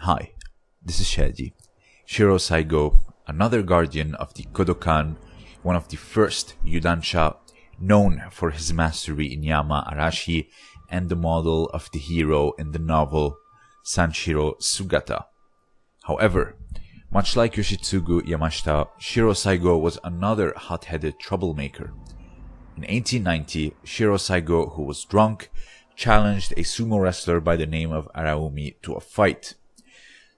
Hi, this is Chadi. Shiro Saigo, another guardian of the Kodokan, one of the first Yudansha, known for his mastery in Yama Arashi and the model of the hero in the novel Sanshiro Sugata. However, much like Yoshitsugu Yamashita, Shiro Saigo was another hot-headed troublemaker. In 1890, Shiro Saigo, who was drunk, challenged a sumo wrestler by the name of Araumi to a fight.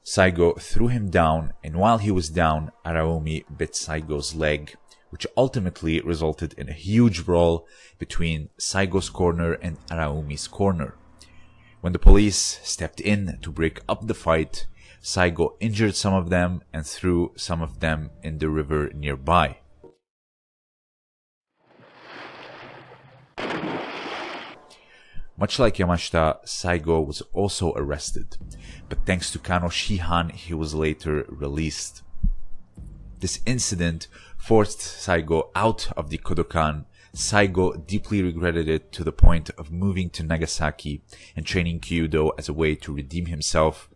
Saigo threw him down, and while he was down, Araumi bit Saigo's leg, which ultimately resulted in a huge brawl between Saigo's corner and Araumi's corner. When the police stepped in to break up the fight, Saigo injured some of them and threw some of them in the river nearby. Much like Yamashita, Saigo was also arrested, but thanks to Kano Shihan, he was later released. This incident forced Saigo out of the Kodokan. Saigo deeply regretted it to the point of moving to Nagasaki and training Kyudo as a way to redeem himself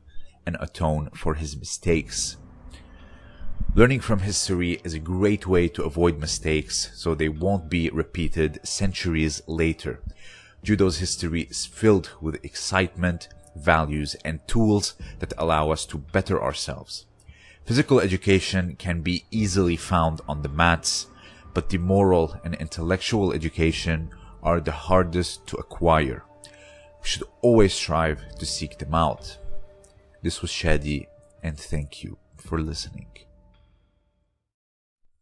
and atone for his mistakes. Learning from history is a great way to avoid mistakes so they won't be repeated centuries later. Judo's history is filled with excitement, values, and tools that allow us to better ourselves. Physical education can be easily found on the mats, but the moral and intellectual education are the hardest to acquire. We should always strive to seek them out. This was Chadi, and thank you for listening.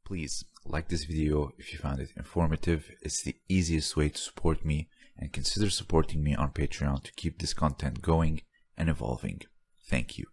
Please like this video if you found it informative. It's the easiest way to support me and consider supporting me on Patreon to keep this content going and evolving. Thank you.